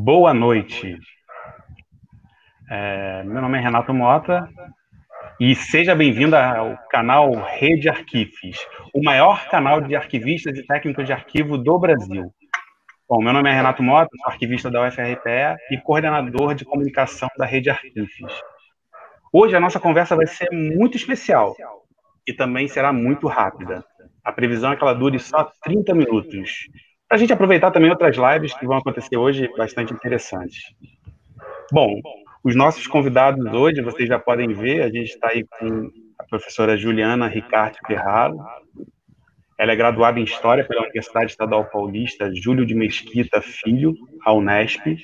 Boa noite. É, meu nome é Renato Mota e seja bem-vindo ao canal Rede Arquifes, o maior canal de arquivistas e técnicos de arquivo do Brasil. Bom, meu nome é Renato Mota, sou arquivista da UFRPE e coordenador de comunicação da Rede Arquifes. Hoje a nossa conversa vai ser muito especial e também será muito rápida. A previsão é que ela dure só 30 minutos. Para a gente aproveitar também outras lives que vão acontecer hoje bastante interessantes. Bom, os nossos convidados hoje, vocês já podem ver, a gente está aí com a professora Juliana Ricardo Ferraro. Ela é graduada em História pela Universidade Estadual Paulista Júlio de Mesquita Filho, a Unesp.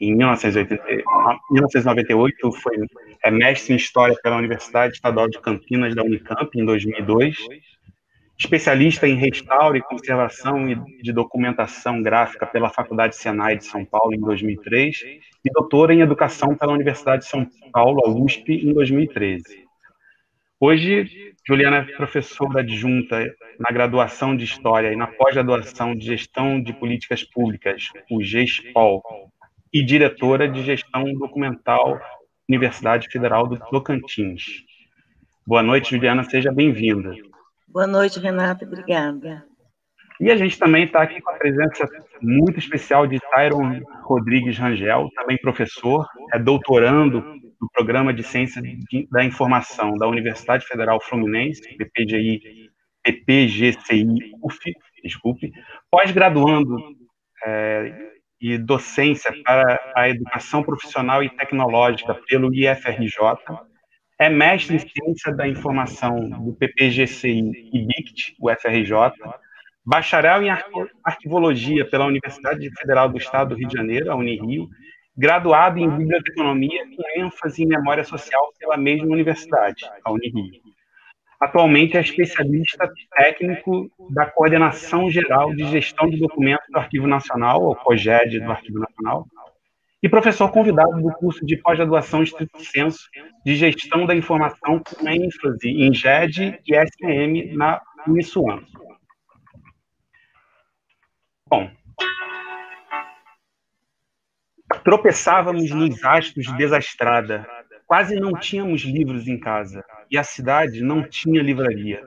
Em 1998, foi é mestre em História pela Universidade Estadual de Campinas, da Unicamp, em 2002 especialista em restauro e conservação de documentação gráfica pela Faculdade Senai de São Paulo em 2003 e doutora em educação pela Universidade de São Paulo, a USP, em 2013. Hoje, Juliana é professora adjunta na graduação de História e na pós-graduação de Gestão de Políticas Públicas, o GESPOL, e diretora de Gestão Documental Universidade Federal do Tocantins. Boa noite, Juliana, seja bem-vinda. Boa noite, Renata, obrigada. E a gente também está aqui com a presença muito especial de Tyron Rodrigues Rangel, também professor, é doutorando no Programa de Ciência da Informação da Universidade Federal Fluminense, PPGI, PPGCI UF, desculpe, pós-graduando é, e docência para a educação profissional e tecnológica pelo IFRJ, é mestre em Ciência da Informação do PPGCI e BICT, UFRJ, bacharel em Arquivologia pela Universidade Federal do Estado do Rio de Janeiro, a Unirio, graduado em Biblioteconomia com ênfase em Memória Social pela mesma universidade, a Unirio. Atualmente é especialista técnico da Coordenação Geral de Gestão de Documentos do Arquivo Nacional, ou COGED do Arquivo Nacional, e professor convidado do curso de pós-graduação Estrito Senso de Gestão da Informação com ênfase em GED e SM na Unisuam. Bom, tropeçávamos nos astros de desastrada, quase não tínhamos livros em casa, e a cidade não tinha livraria.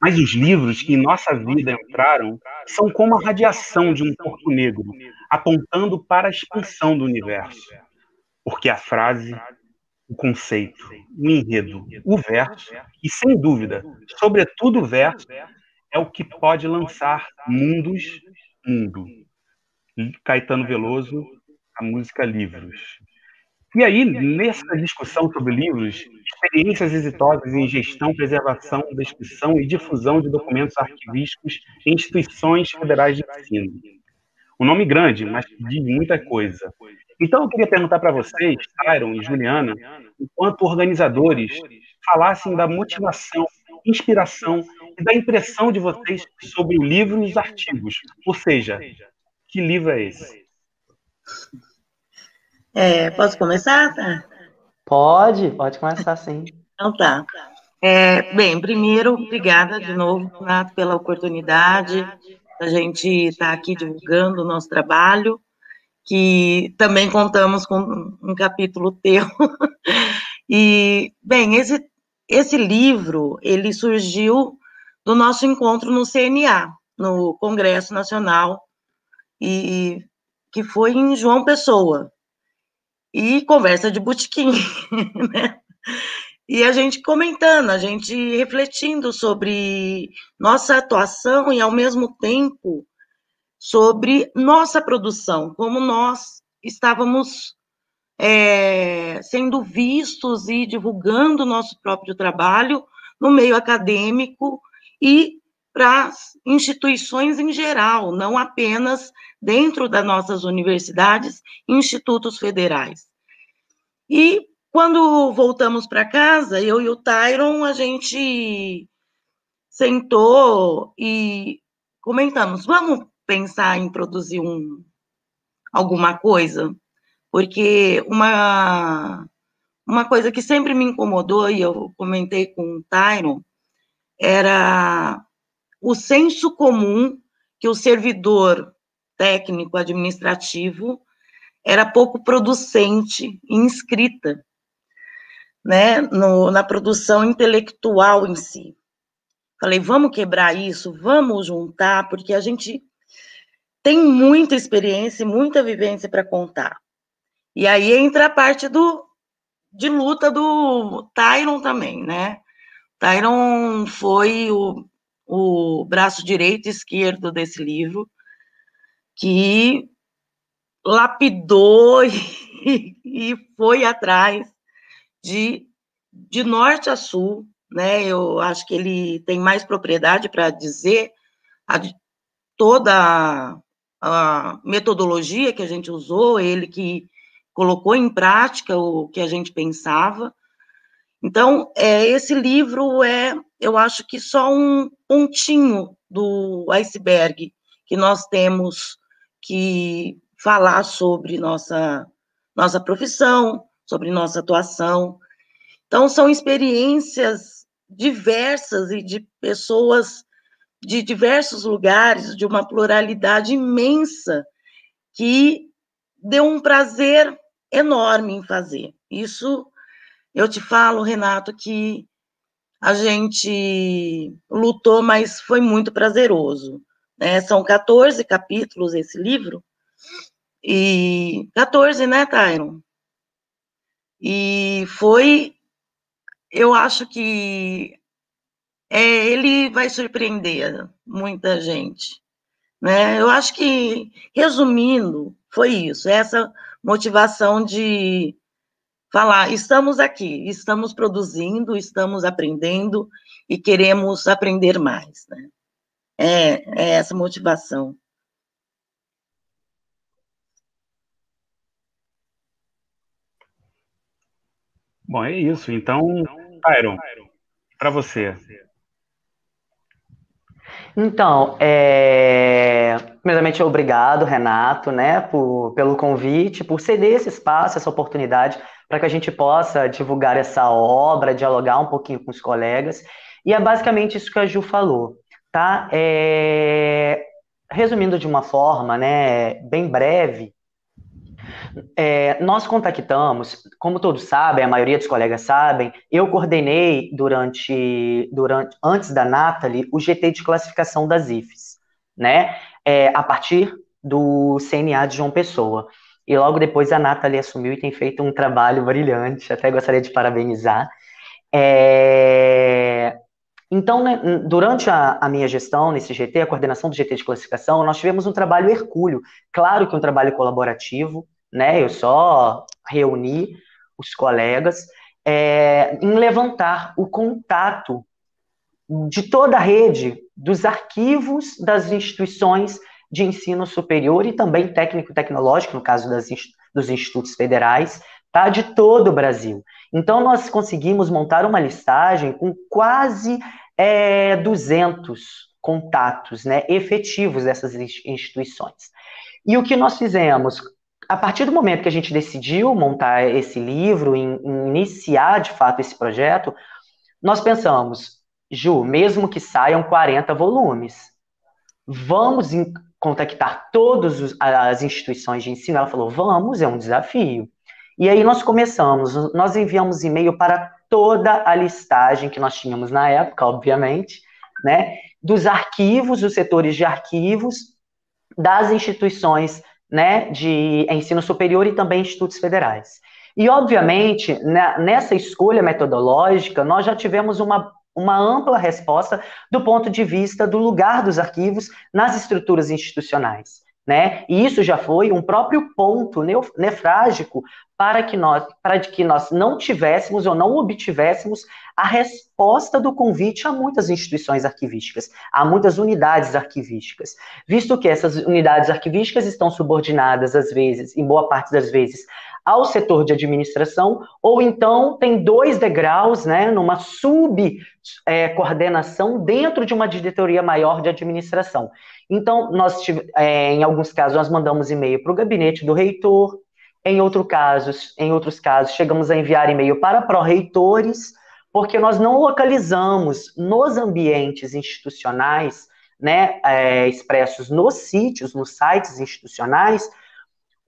Mas os livros que em nossa vida entraram são como a radiação de um corpo negro, apontando para a expansão do universo. Porque a frase, o conceito, o enredo, o verso, e sem dúvida, sobretudo o verso, é o que pode lançar mundos, mundo. Caetano Veloso, a música Livros. E aí, nessa discussão sobre livros, experiências exitosas em gestão, preservação, descrição e difusão de documentos arquivísticos em instituições federais de ensino. Um nome grande, mas diz muita coisa. Então, eu queria perguntar para vocês, Tyron e Juliana, enquanto organizadores, falassem da motivação, inspiração e da impressão de vocês sobre o livro e os artigos. Ou seja, que livro é esse? É, posso começar? Tá? Pode, pode começar sim. Então tá. É, bem, primeiro, obrigada de novo, Renato, pela oportunidade da gente estar tá aqui divulgando o nosso trabalho, que também contamos com um capítulo teu. e, bem, esse, esse livro, ele surgiu do nosso encontro no CNA, no Congresso Nacional, e que foi em João Pessoa, e conversa de botequim, né? E a gente comentando, a gente refletindo sobre nossa atuação e, ao mesmo tempo, sobre nossa produção, como nós estávamos é, sendo vistos e divulgando nosso próprio trabalho no meio acadêmico e para instituições em geral, não apenas dentro das nossas universidades institutos federais. E quando voltamos para casa, eu e o Tyron, a gente sentou e comentamos, vamos pensar em produzir um, alguma coisa? Porque uma, uma coisa que sempre me incomodou, e eu comentei com o Tyron, era o senso comum que o servidor técnico administrativo era pouco producente em escrita, né, no, na produção intelectual em si. Falei, vamos quebrar isso, vamos juntar, porque a gente tem muita experiência, muita vivência para contar. E aí entra a parte do de luta do Tyron também, né? Tyron foi o, o braço direito e esquerdo desse livro, que lapidou e, e foi atrás de, de norte a sul, né? Eu acho que ele tem mais propriedade para dizer a, toda a metodologia que a gente usou, ele que colocou em prática o que a gente pensava. Então, é, esse livro é, eu acho que só um pontinho do iceberg que nós temos que falar sobre nossa, nossa profissão, sobre nossa atuação. Então, são experiências diversas e de pessoas de diversos lugares, de uma pluralidade imensa, que deu um prazer enorme em fazer. Isso eu te falo, Renato, que a gente lutou, mas foi muito prazeroso. Né? São 14 capítulos esse livro, e 14, né, Tyron? E foi, eu acho que é, ele vai surpreender muita gente. Né? Eu acho que, resumindo, foi isso, essa motivação de falar, estamos aqui, estamos produzindo, estamos aprendendo e queremos aprender mais. Né? É, é essa motivação. Bom, é isso. Então, Tyron, para você. Então, é... primeiramente, obrigado, Renato, né, por, pelo convite, por ceder esse espaço, essa oportunidade, para que a gente possa divulgar essa obra, dialogar um pouquinho com os colegas. E é basicamente isso que a Ju falou, tá? É... Resumindo de uma forma, né, bem breve, é, nós contactamos, como todos sabem, a maioria dos colegas sabem, eu coordenei durante, durante antes da Nathalie o GT de classificação das IFES, né? É, a partir do CNA de João Pessoa. E logo depois a Nathalie assumiu e tem feito um trabalho brilhante, até gostaria de parabenizar. É... Então, né, durante a, a, minha gestão nesse GT, a coordenação do GT de classificação, nós tivemos um trabalho hercúleo, claro que um trabalho colaborativo, né? Eu só reuni os colegas é, em levantar o contato de toda a rede dos arquivos das instituições de ensino superior e também técnico-tecnológico, no caso das, dos institutos federais, tá? De todo o Brasil. Então, nós conseguimos montar uma listagem com quase é, 200 contatos né, efetivos dessas instituições. E o que nós fizemos? a partir do momento que a gente decidiu montar esse livro, em iniciar de fato esse projeto, nós pensamos, Ju, mesmo que saiam 40 volumes, vamos contactar todas as instituições de ensino? Ela falou, vamos, é um desafio. E aí nós começamos, nós enviamos e-mail para toda a listagem que nós tínhamos na época, obviamente, né, dos arquivos, dos setores de arquivos, das instituições né, de ensino superior e também institutos federais. E, obviamente, nessa escolha metodológica, nós já tivemos uma, uma ampla resposta do ponto de vista do lugar dos arquivos nas estruturas institucionais. Né? E isso já foi um próprio ponto nefrágico para que nós, para que nós não tivéssemos ou não obtivéssemos a resposta do convite a muitas instituições arquivísticas, a muitas unidades arquivísticas, visto que essas unidades arquivísticas estão subordinadas às vezes, em boa parte das vezes, ao setor de administração, ou então tem dois degraus, né, numa subcoordenação é, dentro de uma diretoria maior de administração. Então, nós, é, em alguns casos, nós mandamos e-mail para o gabinete do reitor, em, outro casos, em outros casos, chegamos a enviar e-mail para pró-reitores, porque nós não localizamos nos ambientes institucionais, né, é, expressos nos sítios, nos sites institucionais,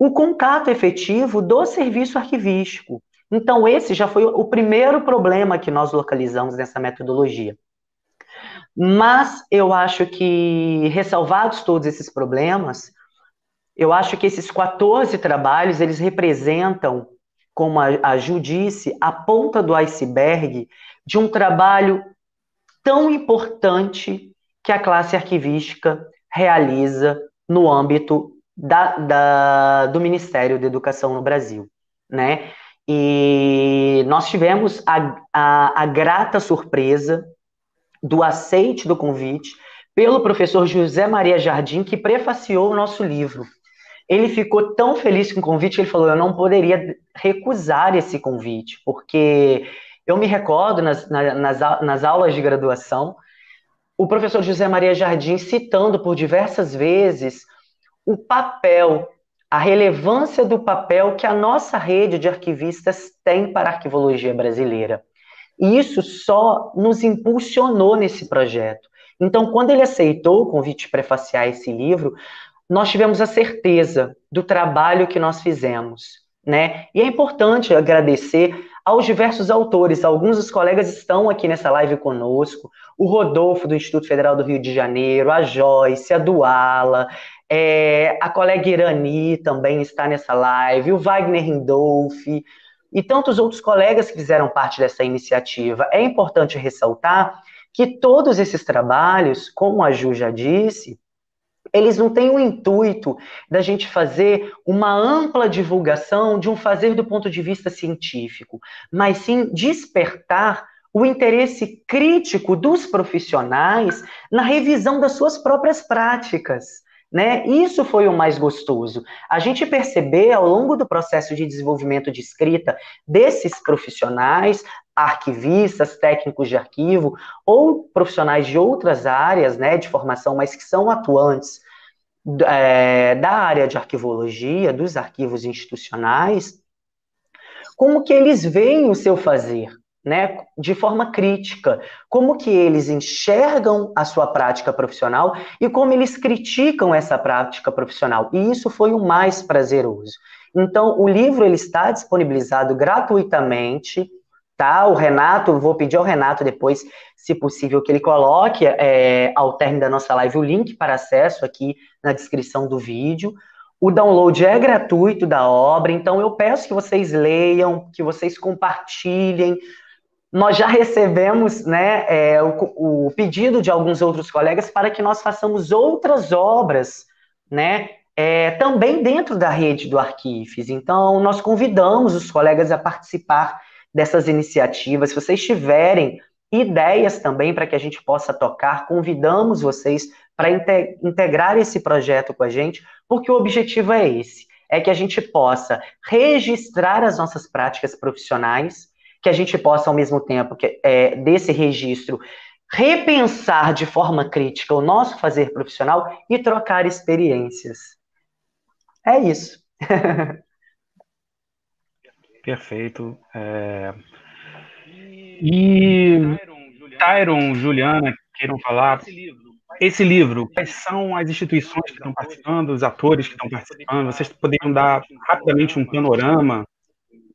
o contato efetivo do serviço arquivístico. Então, esse já foi o primeiro problema que nós localizamos nessa metodologia. Mas eu acho que, ressalvados todos esses problemas, eu acho que esses 14 trabalhos, eles representam, como a, a Ju disse, a ponta do iceberg de um trabalho tão importante que a classe arquivística realiza no âmbito da, da, do Ministério da Educação no Brasil, né? E nós tivemos a, a, a grata surpresa do aceite do convite pelo professor José Maria Jardim, que prefaciou o nosso livro. Ele ficou tão feliz com o convite ele falou: Eu não poderia recusar esse convite, porque eu me recordo nas, nas, nas aulas de graduação, o professor José Maria Jardim citando por diversas vezes o papel a relevância do papel que a nossa rede de arquivistas tem para a arquivologia brasileira. E isso só nos impulsionou nesse projeto. Então, quando ele aceitou o convite de prefaciar esse livro, nós tivemos a certeza do trabalho que nós fizemos, né? E é importante agradecer aos diversos autores. Alguns dos colegas estão aqui nessa live conosco. O Rodolfo, do Instituto Federal do Rio de Janeiro, a Joyce, a Duala, é, a colega Irani também está nessa live, o Wagner Rindolph e tantos outros colegas que fizeram parte dessa iniciativa. É importante ressaltar que todos esses trabalhos, como a Ju já disse, eles não têm o intuito da gente fazer uma ampla divulgação de um fazer do ponto de vista científico, mas sim despertar o interesse crítico dos profissionais na revisão das suas próprias práticas. Né? Isso foi o mais gostoso. A gente perceber ao longo do processo de desenvolvimento de escrita desses profissionais, arquivistas, técnicos de arquivo, ou profissionais de outras áreas né, de formação, mas que são atuantes é, da área de arquivologia, dos arquivos institucionais, como que eles veem o seu fazer né, de forma crítica, como que eles enxergam a sua prática profissional e como eles criticam essa prática profissional. E isso foi o mais prazeroso. Então, o livro ele está disponibilizado gratuitamente, tá? O Renato, vou pedir ao Renato depois, se possível, que ele coloque é, ao término da nossa live o link para acesso aqui na descrição do vídeo. O download é gratuito da obra, então eu peço que vocês leiam, que vocês compartilhem, nós já recebemos né, é, o, o, pedido de alguns outros colegas para que nós façamos outras obras, né, é, também dentro da rede do Arquifes. Então, nós convidamos os colegas a participar dessas iniciativas. Se vocês tiverem ideias também para que a gente possa tocar, convidamos vocês para integrar esse projeto com a gente, porque o objetivo é esse: é que a gente possa registrar as nossas práticas profissionais que a gente possa, ao mesmo tempo que, é, desse registro, repensar de forma crítica o nosso fazer profissional e trocar experiências. É isso. Perfeito. É... E Tyron, Juliana, queiram falar. Esse livro, quais são as instituições que estão participando, os atores que estão participando? Vocês poderiam dar rapidamente um panorama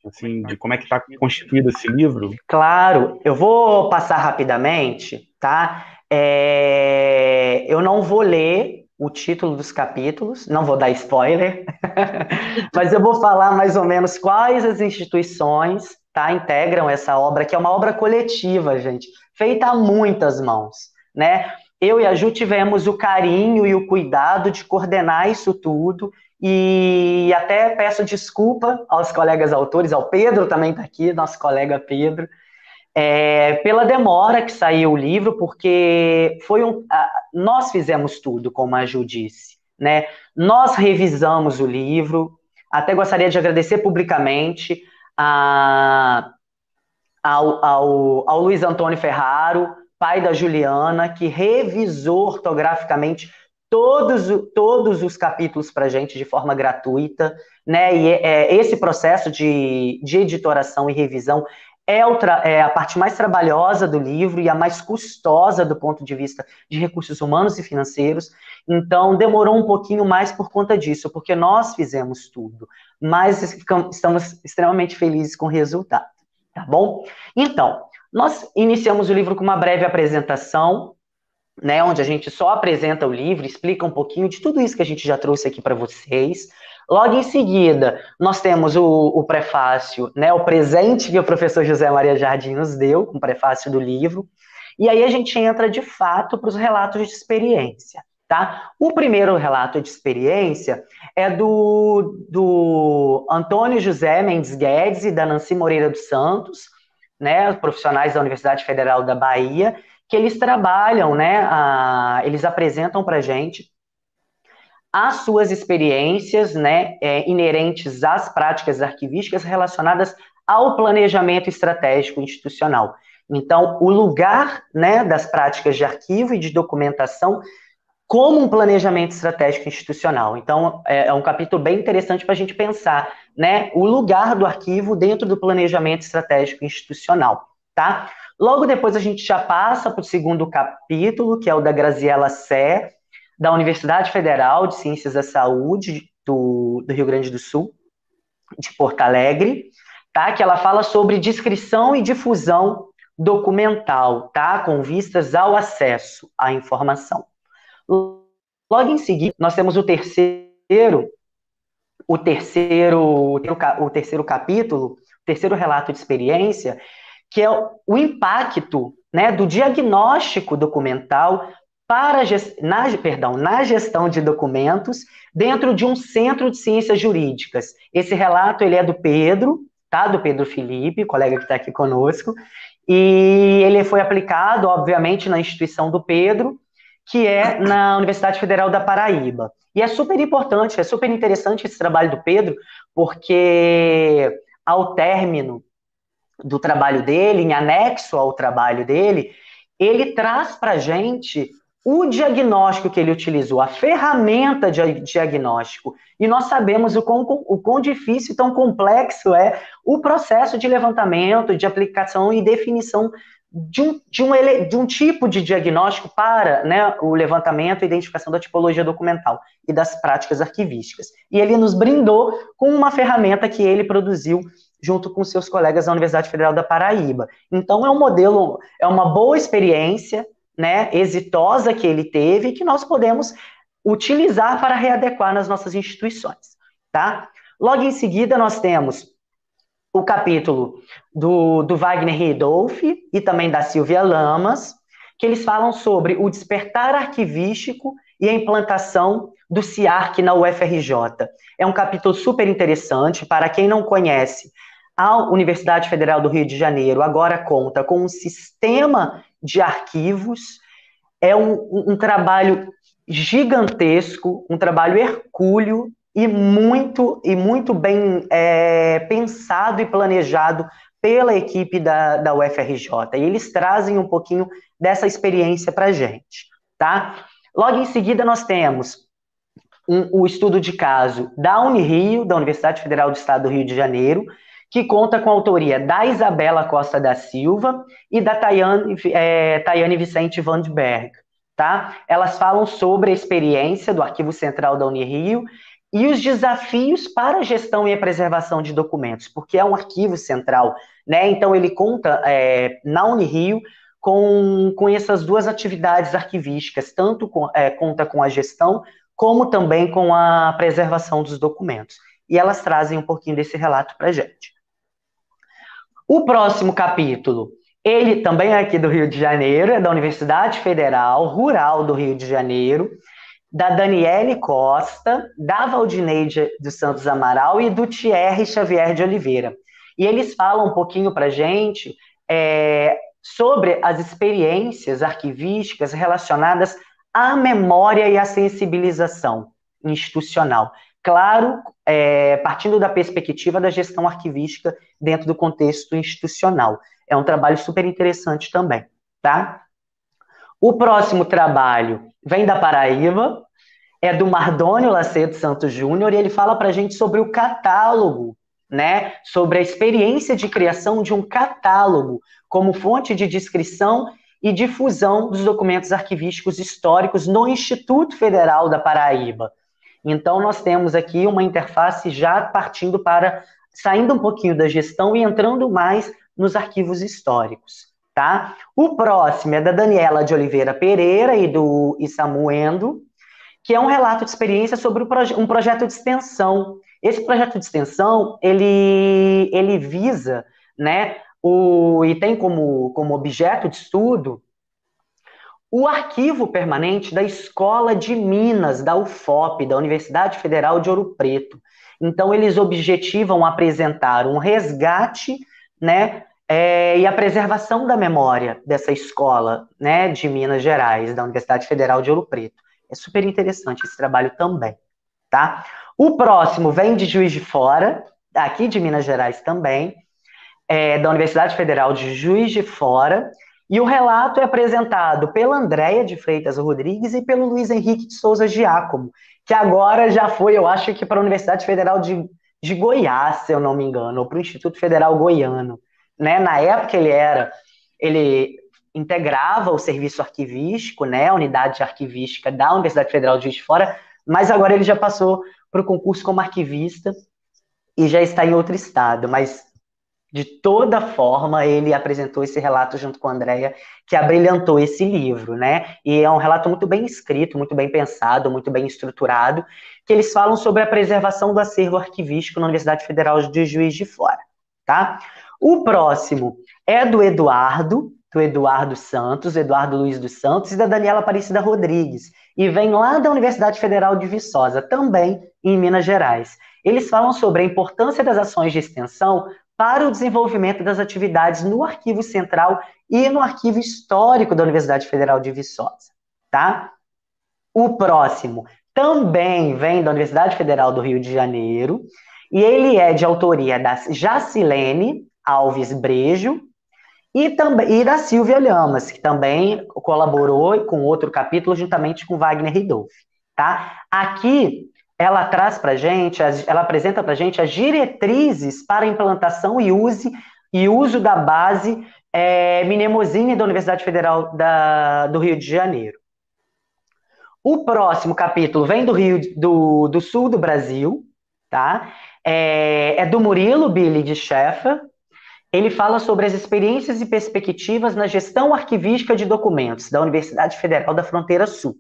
assim, de como é que está constituído esse livro? Claro, eu vou passar rapidamente, tá? É... Eu não vou ler o título dos capítulos, não vou dar spoiler, mas eu vou falar mais ou menos quais as instituições tá, integram essa obra, que é uma obra coletiva, gente, feita a muitas mãos, né? Eu e a Ju tivemos o carinho e o cuidado de coordenar isso tudo e até peço desculpa aos colegas autores, ao Pedro também está aqui, nosso colega Pedro, é, pela demora que saiu o livro, porque foi um, nós fizemos tudo, como a Ju disse, né? Nós revisamos o livro, até gostaria de agradecer publicamente a, ao, ao, ao Luiz Antônio Ferraro, pai da Juliana, que revisou ortograficamente todos, todos os capítulos para gente de forma gratuita, né? E é, esse processo de, de editoração e revisão é, é, a parte mais trabalhosa do livro e a mais custosa do ponto de vista de recursos humanos e financeiros. Então, demorou um pouquinho mais por conta disso, porque nós fizemos tudo. Mas estamos extremamente felizes com o resultado, tá bom? Então, nós iniciamos o livro com uma breve apresentação, né, onde a gente só apresenta o livro, explica um pouquinho de tudo isso que a gente já trouxe aqui para vocês. Logo em seguida, nós temos o, o, prefácio, né, o presente que o professor José Maria Jardim nos deu, com o prefácio do livro, e aí a gente entra de fato para os relatos de experiência. Tá? O primeiro relato de experiência é do, do Antônio José Mendes Guedes e da Nancy Moreira dos Santos, né, profissionais da Universidade Federal da Bahia, que eles trabalham, né, a, eles apresentam para gente as suas experiências né, é, inerentes às práticas arquivísticas relacionadas ao planejamento estratégico institucional. Então, o lugar né, das práticas de arquivo e de documentação como um planejamento estratégico institucional. Então, é, é um capítulo bem interessante para a gente pensar né, o lugar do arquivo dentro do planejamento estratégico institucional. Tá? Logo depois, a gente já passa para o segundo capítulo, que é o da Graziela Sé, da Universidade Federal de Ciências da Saúde do, do Rio Grande do Sul, de Porto Alegre, tá? Que ela fala sobre descrição e difusão documental, tá? Com vistas ao acesso à informação. Logo em seguida, nós temos o terceiro, o terceiro, o terceiro capítulo, o terceiro relato de experiência, que é o impacto né, do diagnóstico documental para na, perdão, na gestão de documentos dentro de um centro de ciências jurídicas. Esse relato ele é do Pedro, tá? Do Pedro Felipe, colega que está aqui conosco, e ele foi aplicado, obviamente, na instituição do Pedro, que é na Universidade Federal da Paraíba. E é super importante, é super interessante esse trabalho do Pedro, porque ao término do trabalho dele, em anexo ao trabalho dele, ele traz para a gente o diagnóstico que ele utilizou, a ferramenta de diagnóstico. E nós sabemos o quão, o quão difícil e tão complexo é o processo de levantamento, de aplicação e definição de um, de um, de um tipo de diagnóstico para né, o levantamento e identificação da tipologia documental e das práticas arquivísticas. E ele nos brindou com uma ferramenta que ele produziu junto com seus colegas da Universidade Federal da Paraíba. Então é um modelo, é uma boa experiência, né, exitosa que ele teve, que nós podemos utilizar para readequar nas nossas instituições, tá? Logo em seguida, nós temos o capítulo do, do Wagner Riedolf e também da Silvia Lamas, que eles falam sobre o despertar arquivístico e a implantação do CIARC na UFRJ. É um capítulo super interessante, para quem não conhece, a Universidade Federal do Rio de Janeiro agora conta com um sistema de arquivos. É um, um trabalho gigantesco, um trabalho hercúleo e muito e muito bem é, pensado e planejado pela equipe da, da UFRJ. E eles trazem um pouquinho dessa experiência para a gente, tá? Logo em seguida nós temos um, o estudo de caso da Unirio, da Universidade Federal do Estado do Rio de Janeiro, que conta com a autoria da Isabela Costa da Silva e da Tayane, é, Tayane Vicente Vandberg. Tá? Elas falam sobre a experiência do Arquivo Central da Unirio e os desafios para a gestão e a preservação de documentos, porque é um arquivo central, né? Então ele conta é, na Unirio com, com essas duas atividades arquivísticas, tanto com, é, conta com a gestão, como também com a preservação dos documentos. E elas trazem um pouquinho desse relato para a gente. O próximo capítulo, ele também é aqui do Rio de Janeiro, é da Universidade Federal Rural do Rio de Janeiro, da Daniele Costa, da Valdineide dos Santos Amaral e do Thierry Xavier de Oliveira. E eles falam um pouquinho para gente é, sobre as experiências arquivísticas relacionadas à memória e à sensibilização institucional. Claro, é, partindo da perspectiva da gestão arquivística dentro do contexto institucional. É um trabalho super interessante também, tá? O próximo trabalho vem da Paraíba, é do Mardônio Lacedo Santos Júnior, e ele fala para a gente sobre o catálogo né, sobre a experiência de criação de um catálogo como fonte de descrição e difusão dos documentos arquivísticos históricos no Instituto Federal da Paraíba. Então, nós temos aqui uma interface já partindo para, saindo um pouquinho da gestão e entrando mais nos arquivos históricos. Tá? O próximo é da Daniela de Oliveira Pereira e do Isamu Endo, que é um relato de experiência sobre um projeto de extensão. Esse projeto de extensão, ele, ele visa, né, o, e tem como, como objeto de estudo o arquivo permanente da Escola de Minas, da UFOP, da Universidade Federal de Ouro Preto. Então, eles objetivam apresentar um resgate, né, é, e a preservação da memória dessa escola, né, de Minas Gerais, da Universidade Federal de Ouro Preto. É super interessante esse trabalho também, tá? O próximo vem de Juiz de Fora, aqui de Minas Gerais também, é, da Universidade Federal de Juiz de Fora, e o relato é apresentado pela Andréia de Freitas Rodrigues e pelo Luiz Henrique de Souza Giacomo, que agora já foi, eu acho que para a Universidade Federal de, de Goiás, se eu não me engano, ou para o Instituto Federal Goiano. Né? Na época ele era, ele integrava o serviço arquivístico, né, a unidade arquivística da Universidade Federal de Juiz de Fora, mas agora ele já passou para o concurso como arquivista e já está em outro estado, mas de toda forma ele apresentou esse relato junto com a Andrea, que abrilhantou esse livro, né? E é um relato muito bem escrito, muito bem pensado, muito bem estruturado, que eles falam sobre a preservação do acervo arquivístico na Universidade Federal de Juiz de Fora, tá? O próximo é do Eduardo, do Eduardo Santos, Eduardo Luiz dos Santos e da Daniela Aparecida Rodrigues, e vem lá da Universidade Federal de Viçosa, também em Minas Gerais. Eles falam sobre a importância das ações de extensão para o desenvolvimento das atividades no Arquivo Central e no Arquivo Histórico da Universidade Federal de Viçosa, tá? O próximo também vem da Universidade Federal do Rio de Janeiro, e ele é de autoria da Jacilene Alves Brejo, e, também, e da Silvia Lhamas, que também colaborou com outro capítulo juntamente com Wagner Ridolfi. Tá? Aqui ela traz para gente, ela apresenta para gente as diretrizes para implantação e, use, e uso da base é, Minemosine da Universidade Federal da, do Rio de Janeiro. O próximo capítulo vem do Rio do, do Sul do Brasil, tá? É, é do Murilo Billy de Sheffer, ele fala sobre as experiências e perspectivas na gestão arquivística de documentos da Universidade Federal da Fronteira Sul.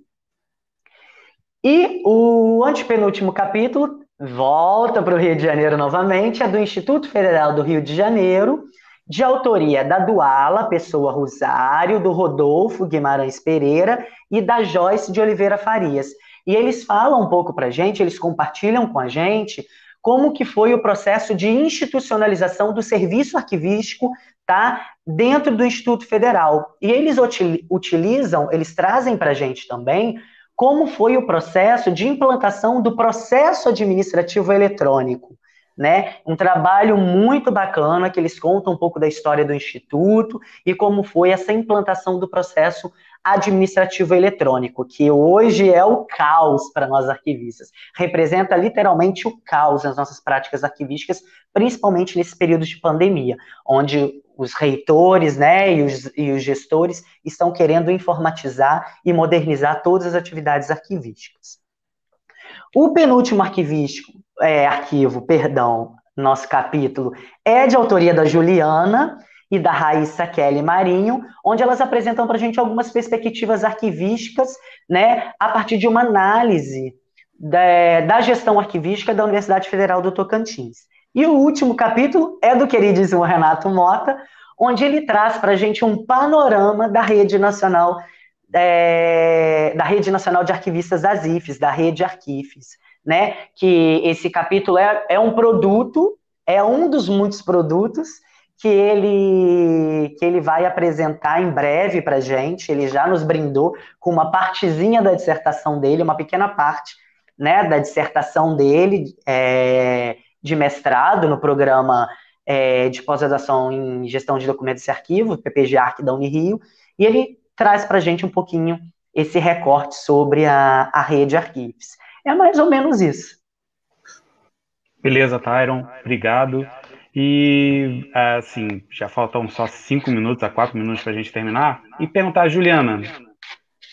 E o antepenúltimo capítulo volta para o Rio de Janeiro novamente, é do Instituto Federal do Rio de Janeiro, de autoria da Duala Pessoa Rosário, do Rodolfo Guimarães Pereira e da Joyce de Oliveira Farias. E eles falam um pouco para a gente, eles compartilham com a gente como que foi o processo de institucionalização do serviço arquivístico tá, dentro do Instituto Federal. E eles utilizam, eles trazem para a gente também como foi o processo de implantação do processo administrativo eletrônico. Né? Um trabalho muito bacana que eles contam um pouco da história do instituto e como foi essa implantação do processo administrativo eletrônico, que hoje é o caos para nós arquivistas. Representa literalmente o caos nas nossas práticas arquivísticas, principalmente nesse período de pandemia, onde os reitores né, e, os, e os gestores estão querendo informatizar e modernizar todas as atividades arquivísticas. O penúltimo arquivístico, é, arquivo, perdão, nosso capítulo, é de autoria da Juliana, e da Raíssa Kelly Marinho, onde elas apresentam para a gente algumas perspectivas arquivísticas, né, a partir de uma análise da, da gestão arquivística da Universidade Federal do Tocantins. E o último capítulo é do queridíssimo Renato Mota, onde ele traz para a gente um panorama da rede nacional é, da rede nacional de arquivistas das IFES, da rede Arquifes, né? Que esse capítulo é, é um produto, é um dos muitos produtos que ele, que ele vai apresentar em breve para gente. Ele já nos brindou com uma partezinha da dissertação dele, uma pequena parte né, da dissertação dele é, de mestrado no programa é, de pós-graduação em gestão de documentos e arquivos, PPG-ARC da Unirio, e ele traz para gente um pouquinho esse recorte sobre a, a rede Arquives. É mais ou menos isso. Beleza, Tyron, obrigado. E, assim, já faltam só cinco minutos a quatro minutos para a gente terminar. E perguntar, Juliana,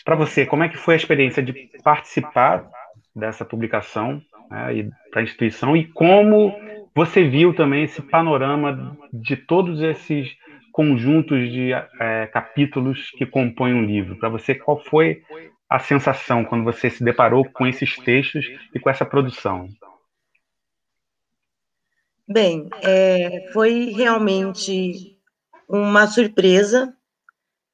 para você, como é que foi a experiência de participar dessa publicação né, e para a instituição e como você viu também esse panorama de todos esses conjuntos de é, capítulos que compõem um livro? Para você, qual foi a sensação quando você se deparou com esses textos e com essa produção? Bem, é, foi realmente uma surpresa.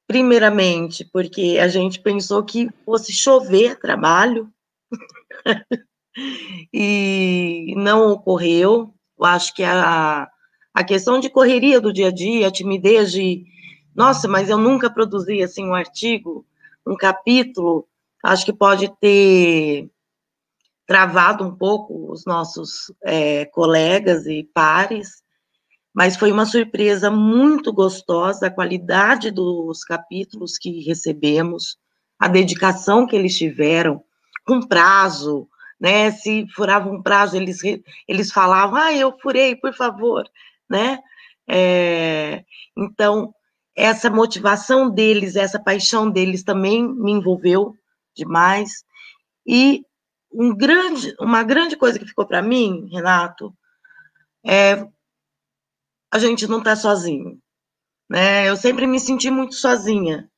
Primeiramente, porque a gente pensou que fosse chover trabalho e não ocorreu. Eu acho que a, a questão de correria do dia a dia, a timidez de, nossa, mas eu nunca produzi assim um artigo, um capítulo, acho que pode ter travado um pouco os nossos é, colegas e pares, mas foi uma surpresa muito gostosa a qualidade dos capítulos que recebemos, a dedicação que eles tiveram, com prazo, né? Se furava um prazo, eles, eles falavam, ah, eu furei, por favor, né? É, então, essa motivação deles, essa paixão deles também me envolveu demais. E um grande, uma grande coisa que ficou para mim, Renato, é a gente não está sozinho. Né? Eu sempre me senti muito sozinha,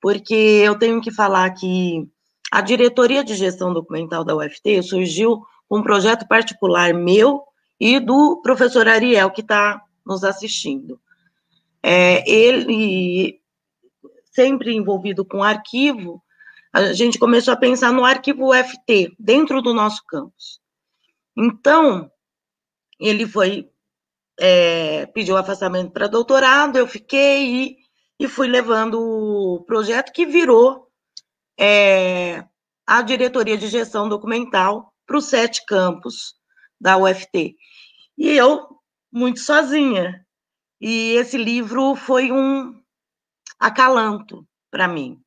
porque eu tenho que falar que a diretoria de gestão documental da UFT surgiu com um projeto particular meu e do professor Ariel, que está nos assistindo. É, ele, sempre envolvido com arquivo, a gente começou a pensar no arquivo UFT, dentro do nosso campus. Então, ele foi, é, pediu afastamento para doutorado, eu fiquei e, e, fui levando o projeto que virou é, a diretoria de gestão documental para os sete campos da UFT. E eu, muito sozinha. E esse livro foi um acalanto para mim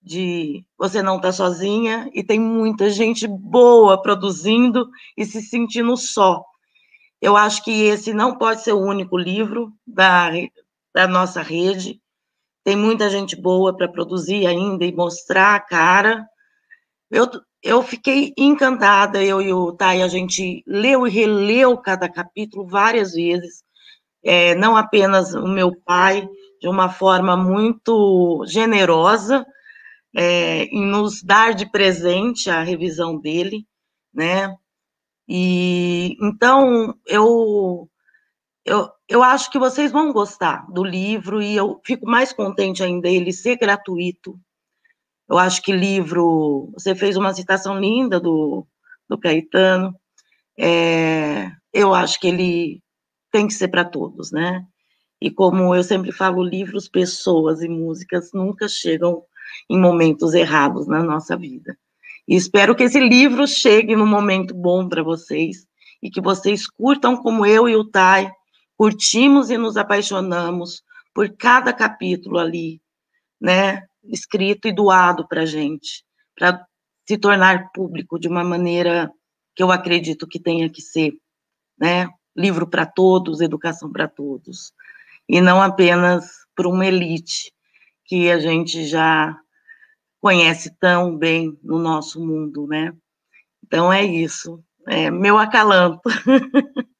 de você não estar tá sozinha e tem muita gente boa produzindo e se sentindo só. Eu acho que esse não pode ser o único livro da, da nossa rede. Tem muita gente boa para produzir ainda e mostrar a cara. Eu, eu fiquei encantada, eu e o Thay, a gente leu e releu cada capítulo várias vezes. É, não apenas o meu pai, de uma forma muito generosa, é, em nos dar de presente a revisão dele, né? E então eu, eu, eu acho que vocês vão gostar do livro e eu fico mais contente ainda ele ser gratuito. Eu acho que livro, você fez uma citação linda do, do Caetano. É, eu acho que ele tem que ser para todos, né? E como eu sempre falo, livros, pessoas e músicas nunca chegam em momentos errados na nossa vida. E espero que esse livro chegue num momento bom para vocês e que vocês curtam como eu e o Tai curtimos e nos apaixonamos por cada capítulo ali, né, escrito e doado para gente, para se tornar público de uma maneira que eu acredito que tenha que ser, né, livro para todos, educação para todos, e não apenas para uma elite que a gente já conhece tão bem no nosso mundo, né? Então é isso, é meu acalanto.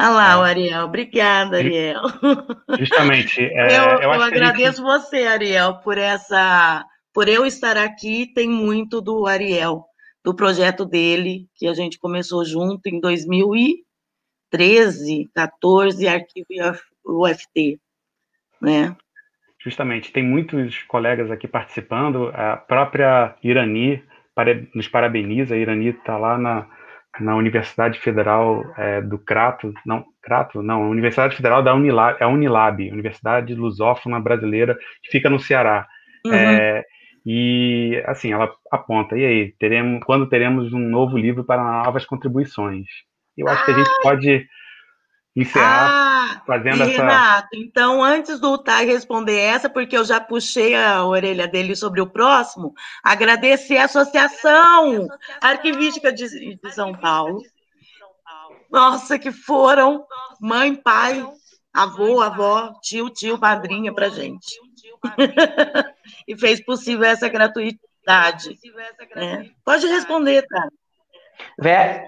Olha lá, é. o Ariel. Obrigada, Ariel. Justamente. É, eu, eu, eu agradeço gente... você, Ariel, por essa. Por eu estar aqui, tem muito do Ariel, do projeto dele, que a gente começou junto em 2013, 14, Arquivo UFT, né? Justamente, tem muitos colegas aqui participando, a própria Irani nos parabeniza, a Irani está lá na, na Universidade Federal é, do Crato, não, Crato, não, Universidade Federal da Unilab, é a Unilab, Universidade Lusófona Brasileira, que fica no Ceará. Uhum. É, e, assim, ela aponta, e aí, teremos, quando teremos um novo livro para novas contribuições? Eu acho ah. que a gente pode encerrar ah, fazendo essa. Renato, então, antes do Tai responder essa, porque eu já puxei a orelha dele sobre o próximo, agradecer a Associação Arquivística de, de São Paulo. Nossa, que foram mãe, pai, avô, avó, tio, tio, padrinha pra gente. e fez possível essa gratuidade. É. Pode responder, tá? Ver...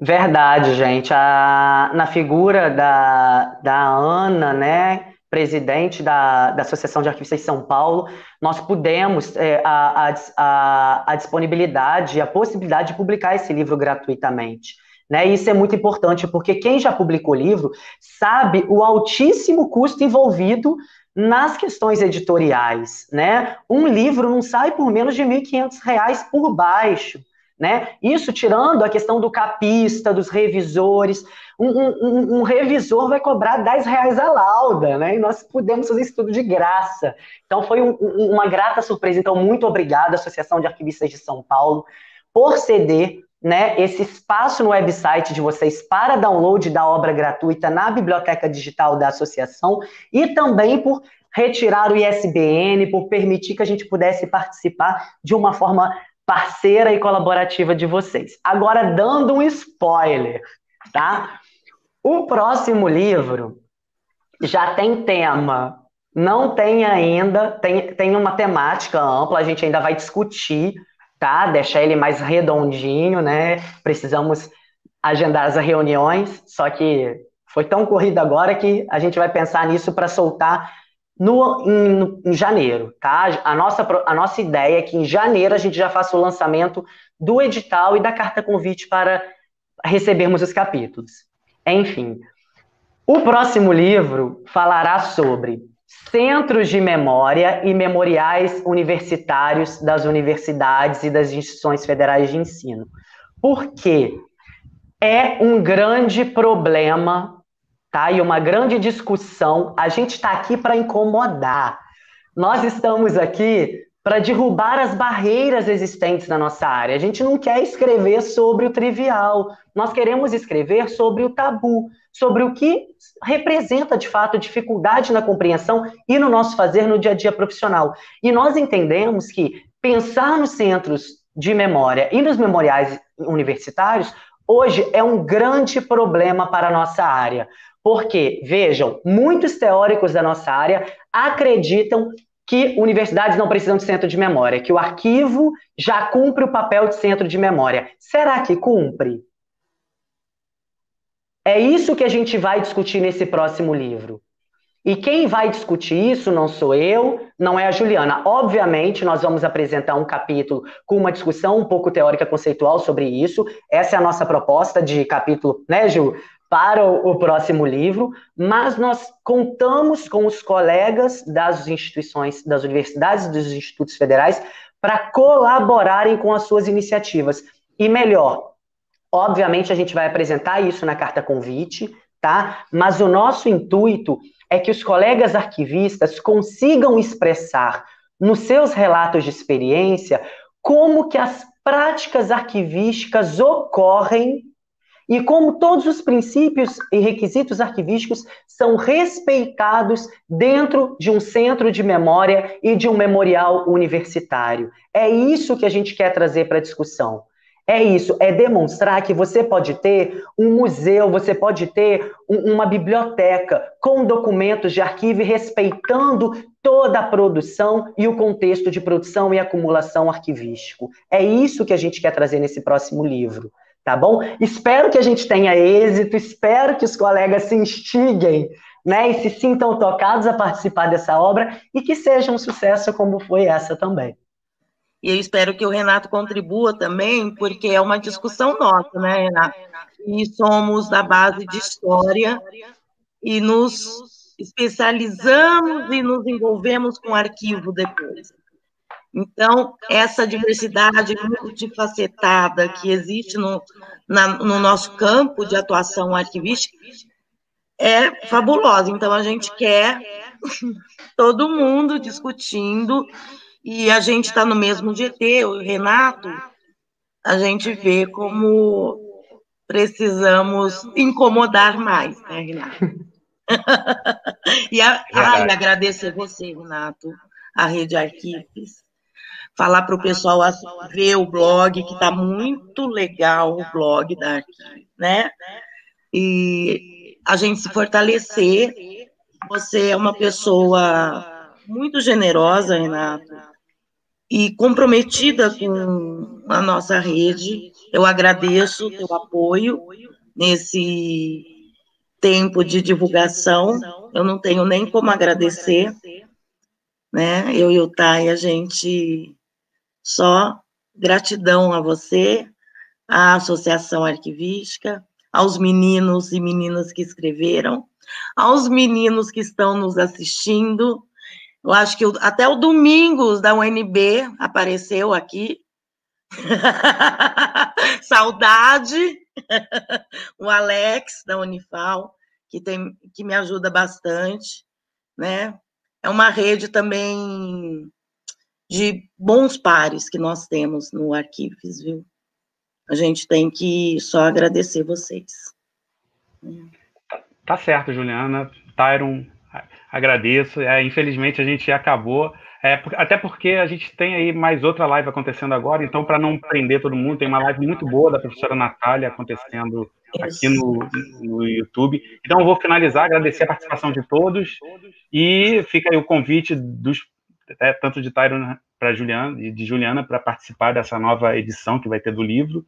Verdade, gente. A... Na figura da, da Ana, né, presidente da, da Associação de Arquivistas de São Paulo, nós pudemos é, a, a, a disponibilidade, a possibilidade de publicar esse livro gratuitamente. Né? Isso é muito importante, porque quem já publicou o livro sabe o altíssimo custo envolvido nas questões editoriais. Né? Um livro não sai por menos de R$ 1.500 por baixo. Né? Isso tirando a questão do capista, dos revisores. Um, um, um, revisor vai cobrar 10 reais a lauda, né? E nós pudemos fazer isso tudo de graça. Então foi um, uma grata surpresa. Então, muito obrigado, Associação de Arquivistas de São Paulo, por ceder né, esse espaço no website de vocês para download da obra gratuita na biblioteca digital da associação e também por retirar o ISBN, por permitir que a gente pudesse participar de uma forma parceira e colaborativa de vocês. Agora, dando um spoiler, tá? O próximo livro já tem tema, não tem ainda, tem, tem uma temática ampla, a gente ainda vai discutir Deixar ele mais redondinho, né? Precisamos agendar as reuniões, só que foi tão corrido agora que a gente vai pensar nisso para soltar no, em, em, janeiro, tá? A nossa, a nossa ideia é que em janeiro a gente já faça o lançamento do edital e da carta convite para recebermos os capítulos. Enfim, o próximo livro falará sobre centros de memória e memoriais universitários das universidades e das instituições federais de ensino. Por quê? É um grande problema, tá? E uma grande discussão. A gente está aqui para incomodar. Nós estamos aqui para derrubar as barreiras existentes na nossa área. A gente não quer escrever sobre o trivial, nós queremos escrever sobre o tabu, sobre o que representa de fato dificuldade na compreensão e no nosso fazer no dia a dia profissional. E nós entendemos que pensar nos centros de memória e nos memoriais universitários hoje é um grande problema para a nossa área. Porque, vejam, muitos teóricos da nossa área acreditam que universidades não precisam de centro de memória, que o arquivo já cumpre o papel de centro de memória. Será que cumpre? É isso que a gente vai discutir nesse próximo livro. E quem vai discutir isso não sou eu, não é a Juliana. Obviamente, nós vamos apresentar um capítulo com uma discussão um pouco teórica conceitual sobre isso. Essa é a nossa proposta de capítulo, né, Ju, para o, próximo livro. Mas nós contamos com os colegas das instituições, das universidades, dos institutos federais, para colaborarem com as suas iniciativas. E melhor, Obviamente, a gente vai apresentar isso na carta convite, tá? Mas o nosso intuito é que os colegas arquivistas consigam expressar nos seus relatos de experiência como que as práticas arquivísticas ocorrem e como todos os princípios e requisitos arquivísticos são respeitados dentro de um centro de memória e de um memorial universitário. É isso que a gente quer trazer para a discussão. É isso, é demonstrar que você pode ter um museu, você pode ter um, uma biblioteca com documentos de arquivo respeitando toda a produção e o contexto de produção e acumulação arquivístico. É isso que a gente quer trazer nesse próximo livro, tá bom? Espero que a gente tenha êxito, espero que os colegas se instiguem né, e se sintam tocados a participar dessa obra e que seja um sucesso como foi essa também. E eu espero que o Renato contribua também, porque é uma discussão nossa, né, Renato? E somos da base de história e nos especializamos e nos envolvemos com arquivo depois. Então, essa diversidade multifacetada que existe no, na, no nosso campo de atuação arquivística é fabulosa. Então, a gente quer todo mundo discutindo e a gente está no mesmo GT, o Renato, a gente vê como precisamos incomodar mais, né, Renato? e, a, ah, e agradecer você, Renato, a Rede Arquives. Falar para o pessoal ver o blog, que está muito legal o blog da né? E a gente se fortalecer. Você é uma pessoa muito generosa, Renato, e comprometida com a nossa rede. Eu agradeço o teu apoio nesse tempo de divulgação. Eu não tenho nem como agradecer, né? Eu e o Thay, a gente só gratidão a você, à Associação Arquivística, aos meninos e meninas que escreveram, aos meninos que estão nos assistindo. Eu acho que até o Domingos da UNB apareceu aqui. Saudade. o Alex da Unifal, que, tem, que me ajuda bastante, né? É uma rede também de bons pares que nós temos no Arquives, viu? A gente tem que só agradecer vocês. Tá, tá certo, Juliana. Tyron, agradeço. É, infelizmente a gente acabou. É, até porque a gente tem aí mais outra live acontecendo agora, então, para não prender todo mundo, tem uma live muito boa da professora Natália acontecendo aqui no, no YouTube. Então, eu vou finalizar, agradecer a participação de todos e fica aí o convite dos é, tanto de Tyron para Juliana, de Juliana para participar dessa nova edição que vai ter do livro.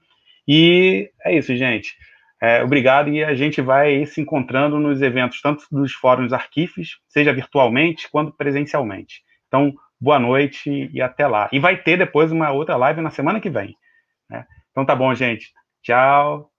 E é isso, gente. É, obrigado e a gente vai se encontrando nos eventos, tanto dos fóruns arquivos, seja virtualmente quanto presencialmente. Então, boa noite e até lá. E vai ter depois uma outra live na semana que vem. Né? Então tá bom, gente. Tchau.